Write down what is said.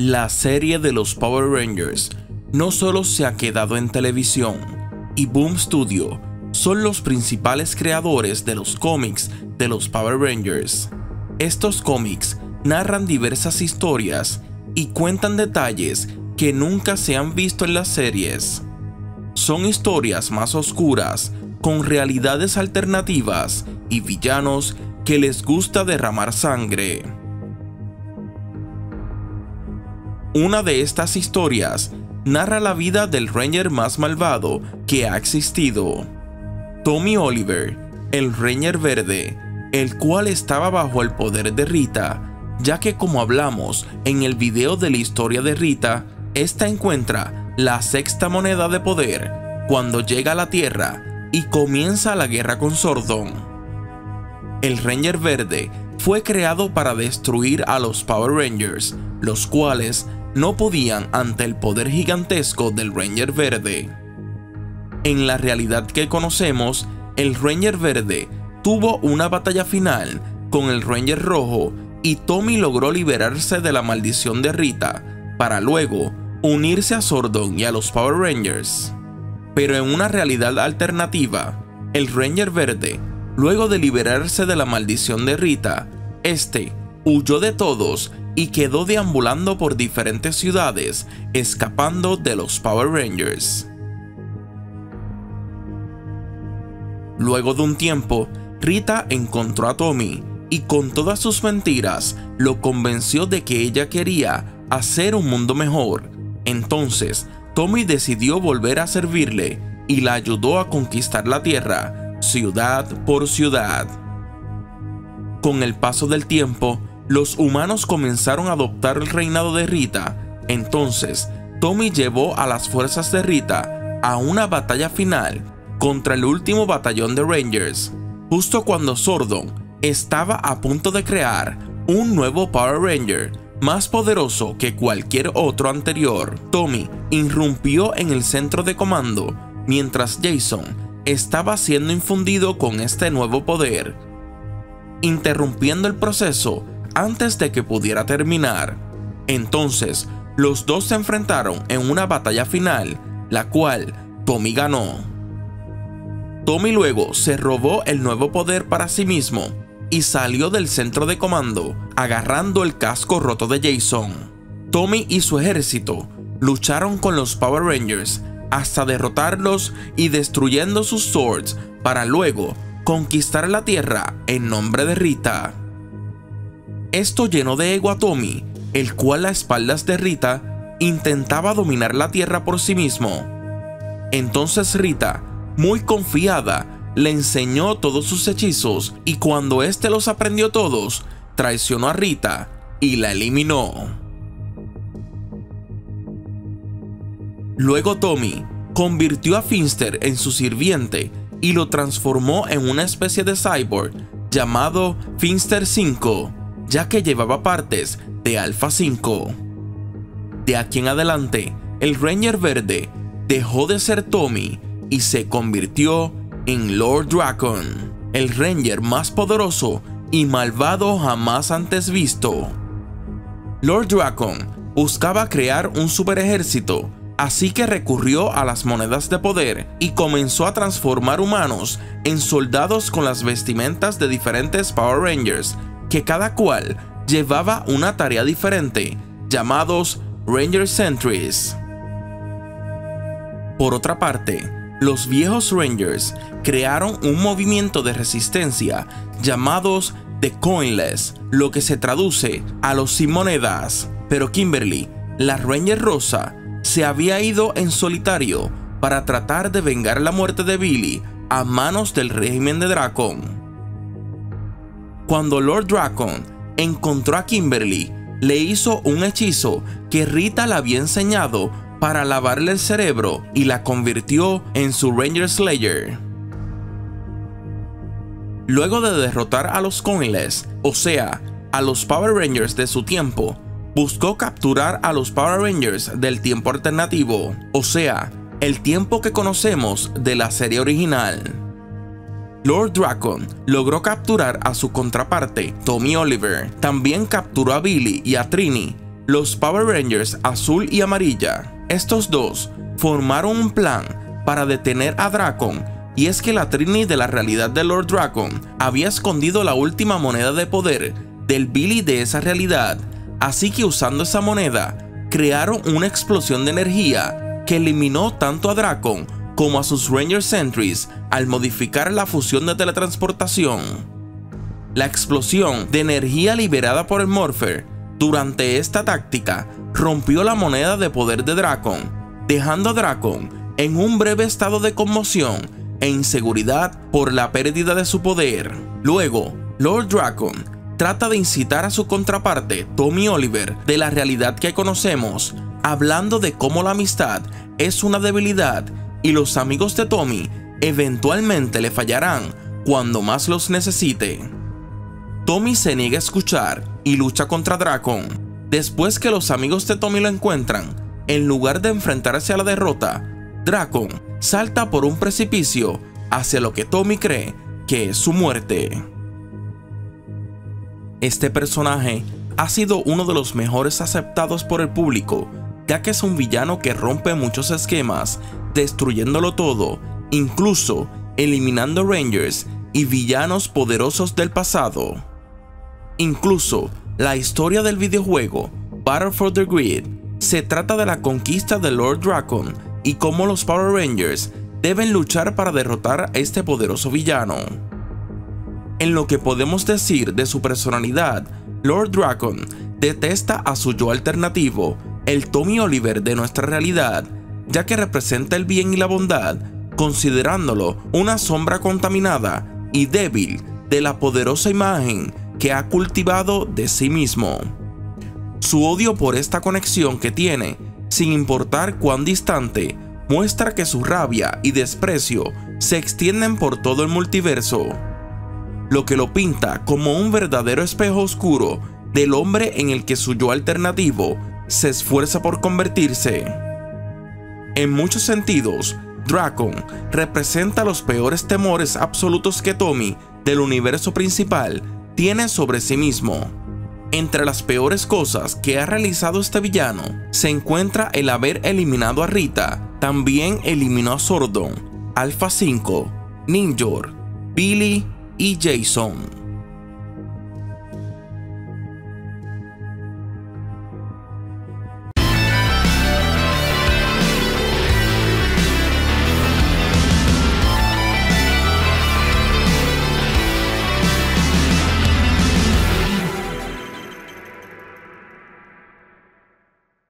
la serie de los Power Rangers no solo se ha quedado en televisión, y Boom Studio son los principales creadores de los cómics de los Power Rangers. Estos cómics narran diversas historias y cuentan detalles que nunca se han visto en las series. Son historias más oscuras, con realidades alternativas y villanos que les gusta derramar sangre. Una de estas historias narra la vida del Ranger más malvado que ha existido, Tommy Oliver, el Ranger verde, el cual estaba bajo el poder de Rita, ya que como hablamos en el video de la historia de Rita, esta encuentra la sexta moneda de poder cuando llega a la Tierra y comienza la guerra con Sordon. El Ranger Verde fue creado para destruir a los Power Rangers, los cuales no podían ante el poder gigantesco del Ranger Verde. En la realidad que conocemos, el Ranger Verde tuvo una batalla final con el Ranger Rojo y Tommy logró liberarse de la maldición de Rita, para luego unirse a Sordon y a los Power Rangers. Pero en una realidad alternativa, el Ranger Verde, luego de liberarse de la maldición de Rita, este huyó de todos y quedó deambulando por diferentes ciudades, escapando de los Power Rangers. Luego de un tiempo, Rita encontró a Tommy y con todas sus mentiras lo convenció de que ella quería hacer un mundo mejor. Entonces, Tommy decidió volver a servirle y la ayudó a conquistar la tierra, ciudad por ciudad. Con el paso del tiempo, los humanos comenzaron a adoptar el reinado de Rita. Entonces, Tommy llevó a las fuerzas de Rita a una batalla final contra el último batallón de Rangers, justo cuando Sordon estaba a punto de crear un nuevo Power Ranger más poderoso que cualquier otro anterior. Tommy irrumpió en el centro de comando mientras Jason estaba siendo infundido con este nuevo poder, interrumpiendo el proceso antes de que pudiera terminar. Entonces, los dos se enfrentaron en una batalla final, la cual Tommy ganó. Tommy luego se robó el nuevo poder para sí mismo y salió del centro de comando agarrando el casco roto de Jason. Tommy y su ejército lucharon con los Power Rangers hasta derrotarlos y destruyendo sus swords para luego conquistar la Tierra en nombre de Rita. Esto llenó de ego a Tommy, el cual a espaldas de Rita intentaba dominar la Tierra por sí mismo. Entonces Rita, muy confiada, le enseñó todos sus hechizos y cuando éste los aprendió todos, traicionó a Rita y la eliminó. Luego Tommy convirtió a Finster en su sirviente y lo transformó en una especie de cyborg llamado Finster 5 ya que llevaba partes de Alpha 5. De aquí en adelante, el Ranger Verde dejó de ser Tommy y se convirtió en Lord Dragon, el Ranger más poderoso y malvado jamás antes visto. Lord Dragon buscaba crear un super ejército, así que recurrió a las monedas de poder y comenzó a transformar humanos en soldados con las vestimentas de diferentes Power Rangers que cada cual llevaba una tarea diferente, llamados Ranger Sentries. Por otra parte, los viejos Rangers crearon un movimiento de resistencia llamados The Coinless, lo que se traduce a los sin monedas. Pero Kimberly, la Ranger Rosa, se había ido en solitario para tratar de vengar la muerte de Billy a manos del régimen de Dracon. Cuando Lord Dracon encontró a Kimberly, le hizo un hechizo que Rita le había enseñado para lavarle el cerebro y la convirtió en su Ranger Slayer. Luego de derrotar a los Coinless, o sea, a los Power Rangers de su tiempo, buscó capturar a los Power Rangers del tiempo alternativo, o sea, el tiempo que conocemos de la serie original. Lord Dracon logró capturar a su contraparte, Tommy Oliver. También capturó a Billy y a Trini, los Power Rangers azul y amarilla. Estos dos formaron un plan para detener a Dracon y es que la Trini de la realidad de Lord Dragon había escondido la última moneda de poder del Billy de esa realidad, así que usando esa moneda, crearon una explosión de energía que eliminó tanto a Dracon como a sus Ranger Sentries al modificar la fusión de teletransportación. La explosión de energía liberada por el Morpher durante esta táctica rompió la moneda de poder de Dracon, dejando a Dracon en un breve estado de conmoción e inseguridad por la pérdida de su poder. Luego, Lord Dragon trata de incitar a su contraparte, Tommy Oliver, de la realidad que conocemos, hablando de cómo la amistad es una debilidad y los amigos de Tommy eventualmente le fallarán cuando más los necesite. Tommy se niega a escuchar y lucha contra Dragon. Después que los amigos de Tommy lo encuentran, en lugar de enfrentarse a la derrota, Dragon salta por un precipicio hacia lo que Tommy cree que es su muerte. Este personaje ha sido uno de los mejores aceptados por el público, ya que es un villano que rompe muchos esquemas, destruyéndolo todo, incluso eliminando Rangers y villanos poderosos del pasado. Incluso la historia del videojuego Battle for the Grid se trata de la conquista de Lord Dragon y cómo los Power Rangers deben luchar para derrotar a este poderoso villano. En lo que podemos decir de su personalidad, Lord Dragon detesta a su yo alternativo, el Tommy Oliver de nuestra realidad, ya que representa el bien y la bondad, considerándolo una sombra contaminada y débil de la poderosa imagen que ha cultivado de sí mismo. Su odio por esta conexión que tiene sin importar cuán distante, muestra que su rabia y desprecio se extienden por todo el multiverso, lo que lo pinta como un verdadero espejo oscuro del hombre en el que su yo alternativo se esfuerza por convertirse. En muchos sentidos, Dracon representa los peores temores absolutos que Tommy del universo principal tiene sobre sí mismo. Entre las peores cosas que ha realizado este villano se encuentra el haber eliminado a Rita, también eliminó a Sordon, Alpha 5, Ninjor, Billy y Jason.